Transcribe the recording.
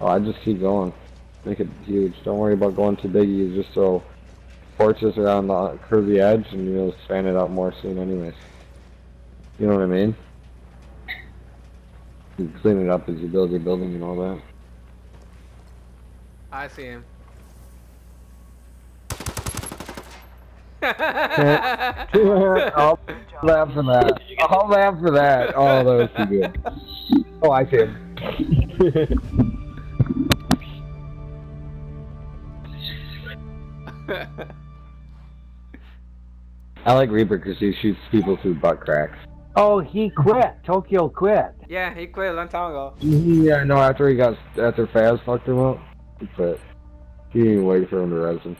Oh, I just keep going. Make it huge. Don't worry about going too big. You just throw porches around the curvy edge and you'll expand it out more soon anyways. You know what I mean? You clean it up as you build your building and all that. I see him. I'll laugh for that. I'll laugh for that. Oh, that was too good. Oh, I see him. I like Reaper because he shoots people through butt cracks. Oh, he quit. Tokyo quit. yeah, he quit a long time ago. Yeah, no, after he got, after Faz fucked him up, he quit. He didn't wait for him to res him.